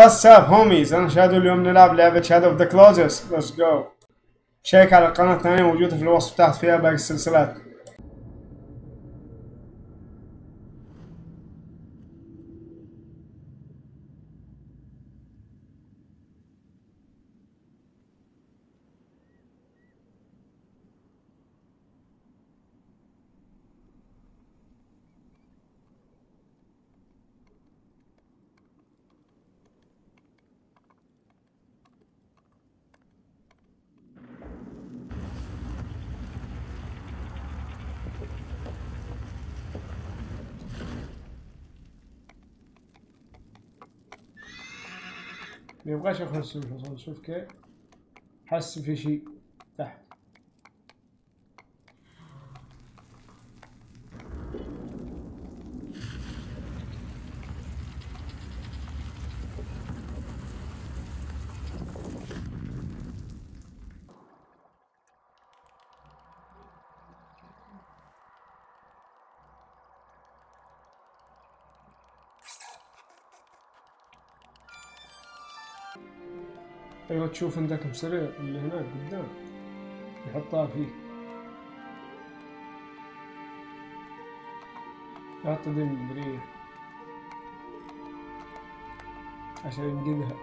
What's up homies أنا Shadow اليوم نلعب لعبة Shadow of the Colossus let's go check على القناة الثانية موجودة في الوصف تحت فيها باقي السلسلات ما يبغاش ياخذ السلفة شوف كيف حس في شيء تحت. أيوه تشوف عندك مسرع اللي هناك قدام. يحطها فيه. يحط دي المدرية عشان ينقذها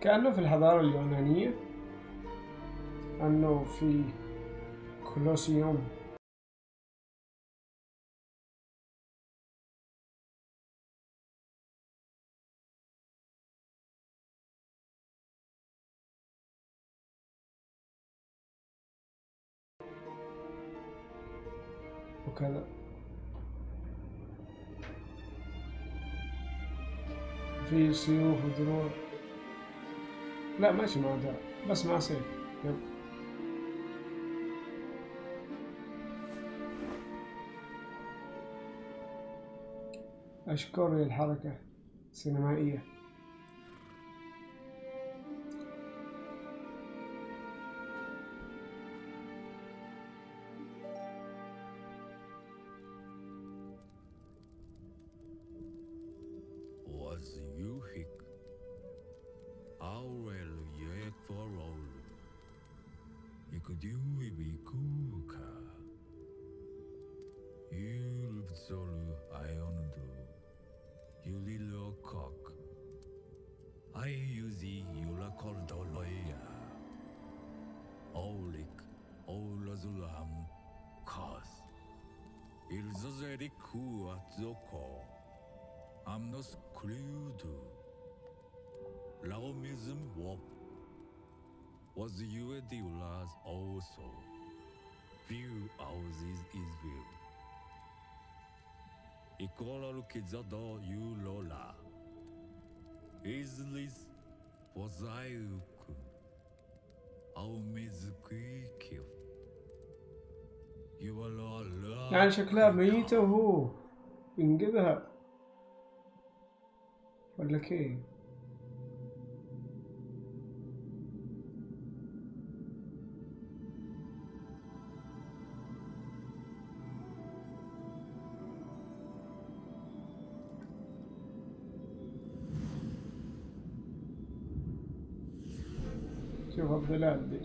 كأنه في الحضارة اليونانية أنه في كولوسيوم. وكذا. في سيوف ودروع. لا ماشي مع درع بس مع سيف. يب أشكر الحركة سينمائية zi yulakordoloia. Aulic, aulazulam, cos. Il zozericu at zoco. Amnos crudu. Laomism wop. Was uediulas also. View ausis is view. Icola lucizado iulola. Islis You are la يعني شكلها ميتة وهو ينقذها ولا كيف شوف الظلال دي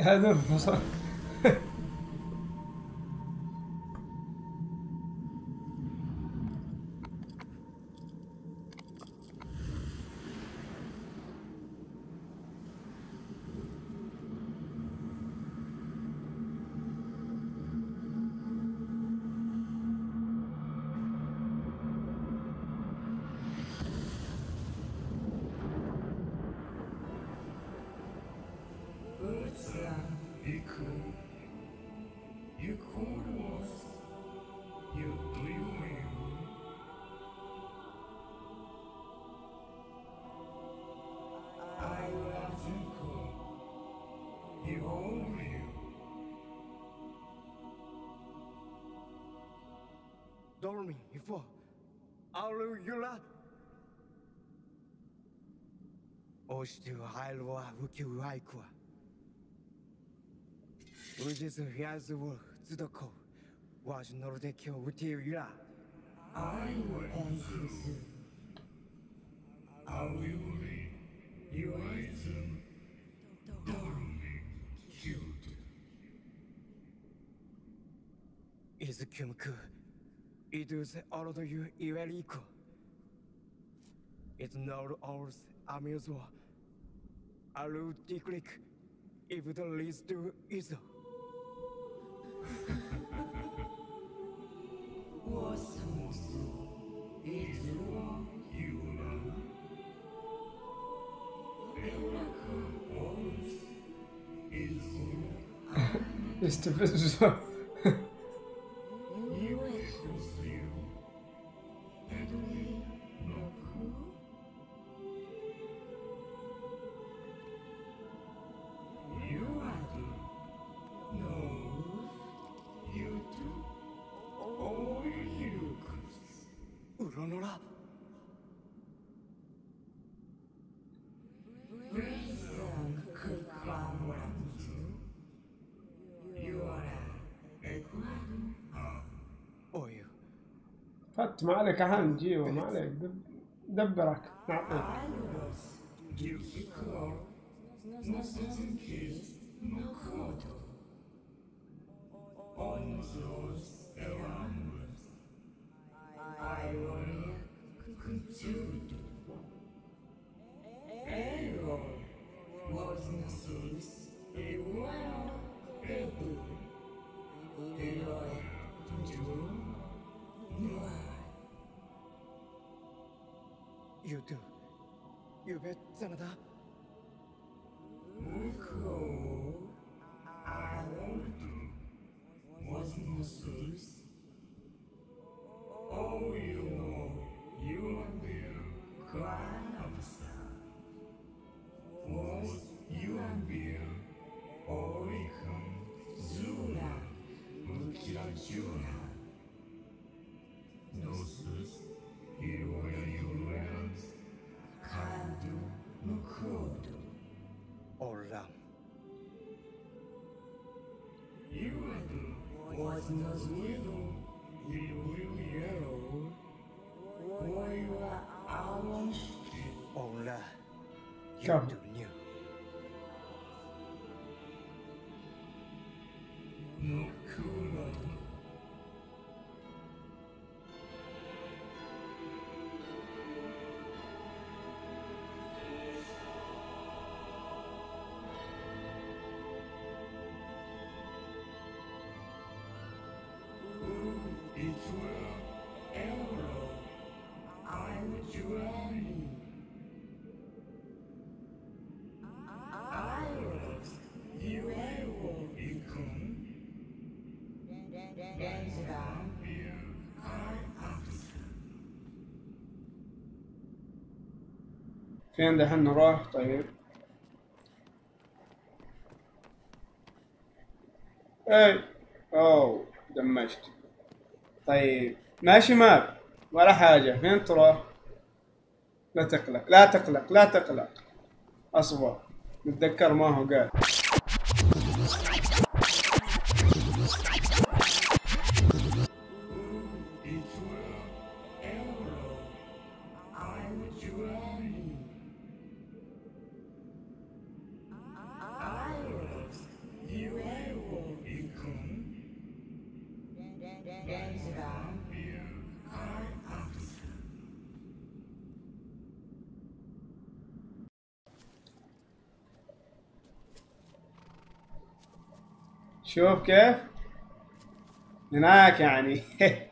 هذا dormi for Aurula. Oshtiu halwa ukiu aikwa. Ujis hiazu tsudoko. Was nordekyo utiu yula. I will answer soon. Auruli, you aizen. Dormi, killed. Izukumku. It's all ordered you Iveriko. It now owes Amuzo, Alu click if the least to Izo. Este professor. فت ما عليك اهم جيوه ما عليك دب- دبرك. نعطيك. 夢っつな。だ you was not little, it yellow. Why you are almost... Hola. You do فين دحين نروح طيب. اي أوه دمجت. طيب ماشي ماب ولا حاجة. فين تروح لا تقلق لا تقلق لا تقلق. أصبر نتذكر ما هو قال. شوف كيف؟ هناك يعني.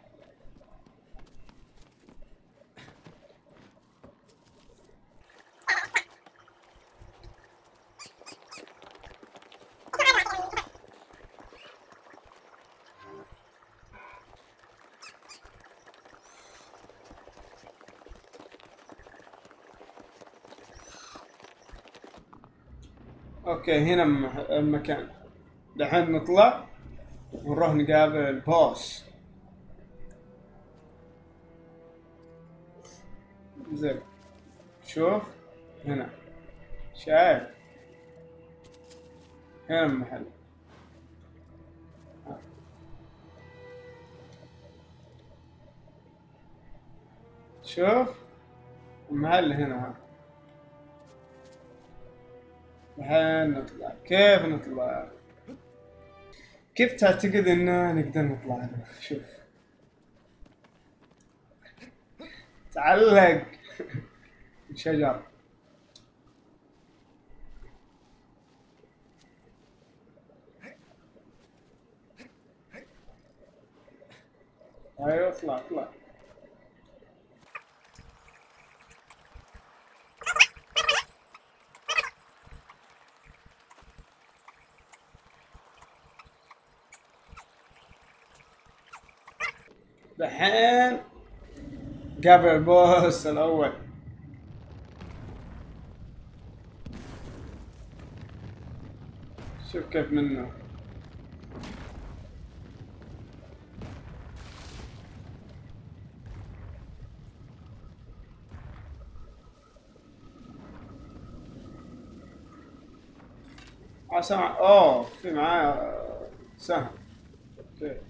أوكي هنا الم- المكان. دحين نطلع ونروح نقابل البوس زين. شوف. هنا. شايف. هنا المحل. شوف. المحل هنا. ها الحين نطلع. كيف نطلع؟ كيف تعتقد ان نقدر نطلع هنا شوف. تعلق. شجر. أيوه اطلع اطلع. دحين قبل البوس الأول. شوف كيف منه. سمع أوه في معاه سهم أوكي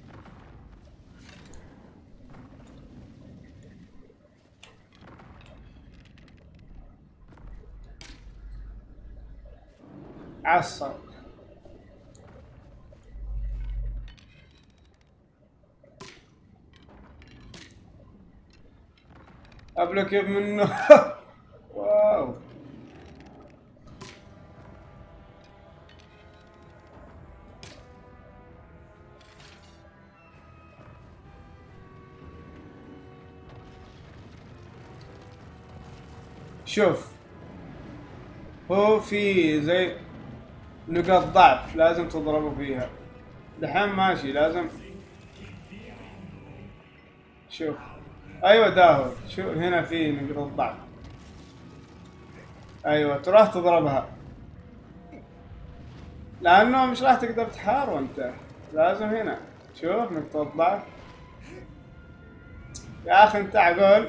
قبل كيف منه واو. شوف. هو في زي نقاط ضعف لازم تضربوا فيها. دحين ماشي لازم. شوف. أيوه داود شوف هنا في نقاط ضعف. أيوه تروح تضربها. لأنه مش راح تقدر تحارب أنت. لازم هنا. شوف نقطة ضعف. يا أخي انت عقول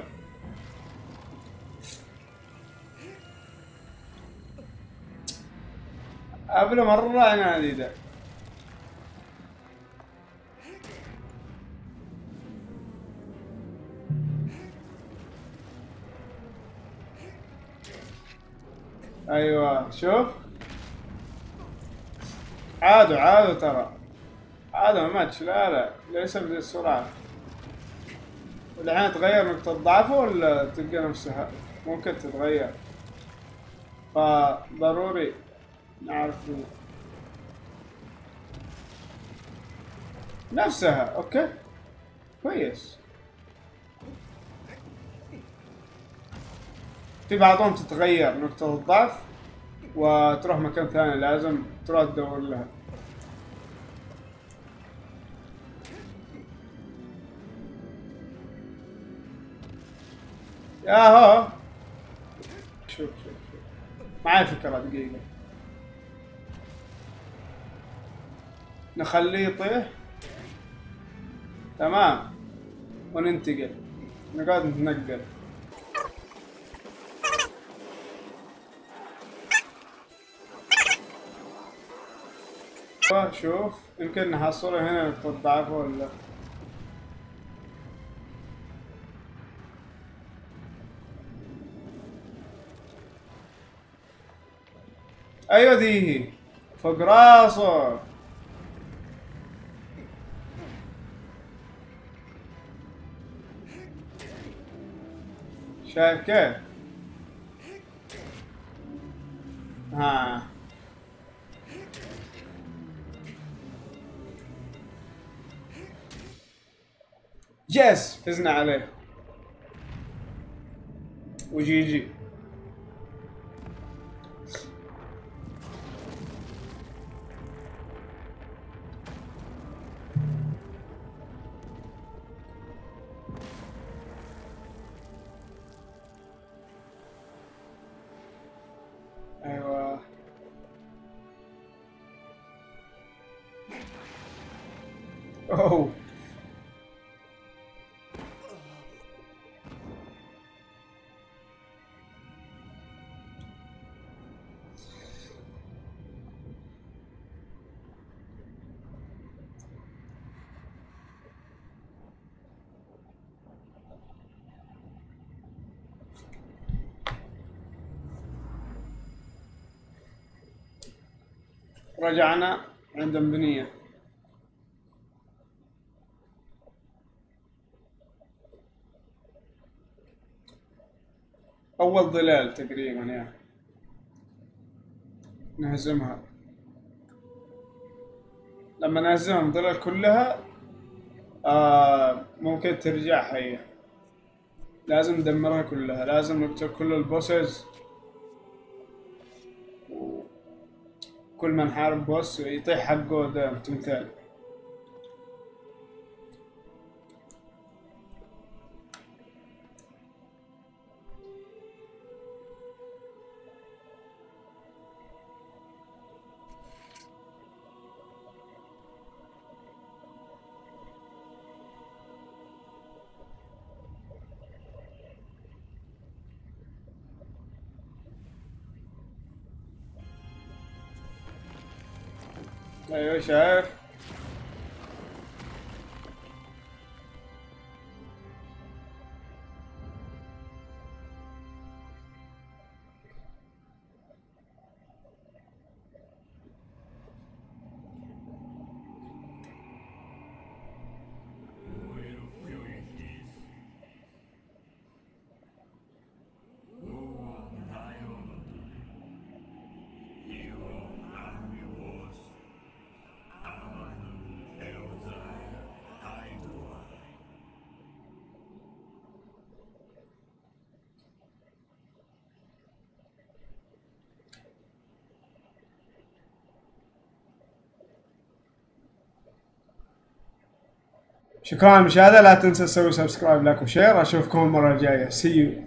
قبل مرة أنا ده أيوه شوف. عادوا عادوا ترى. عادوا ما ماتش لا لا. ليس بذي السرعة والحين تغير نقطة ضعفه ولا تلقى نفسها؟ ممكن تتغير. فضروري. نفسها أوكي. كويس. في بعضهم تتغير نقطة الضعف وتروح مكان ثاني لازم تروح تدور لها. ياهو. شوف شوف شوف. معي فكرة دقيقة. نخليه يطيح تمام. وننتقل. نقعد نتنقل. شوف يمكن نحصله هنا نقطة ضعفه ولا أيوه ذي هي. فوق راسه شايف كيف؟ ها يس فزنا عليه وجي جي Oh. رجعنا عند البنيه أول ظلال تقريبا يعني نهزمها. لما نهزمهم ظلال كلها آه ممكن ترجع حية لازم ندمرها كلها لازم نقتل كل البوسز. كل ما نحارب بوس يطيح حقه ده تمثال أيوه شايف شكرا. على المشاهدة لا تنسى تسوي subscribe like و share. أشوفكم المرة الجاية. See you.